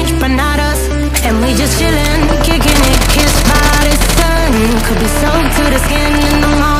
Change, but not us And we just chillin', kicking it, kissed by the sun Could be soaked to the skin in the mall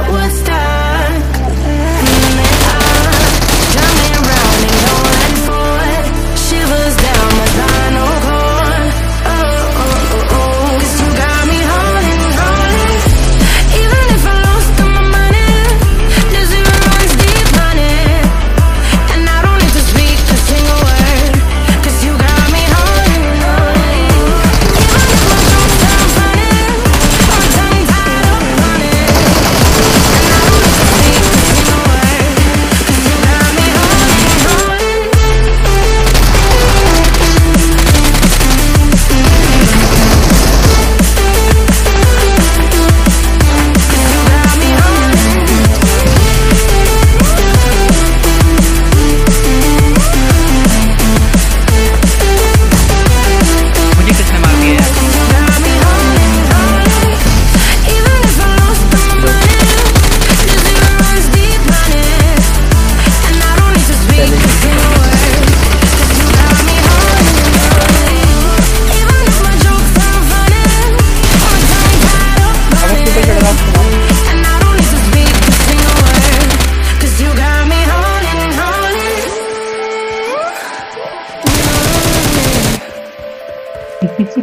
Thank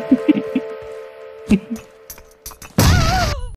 you.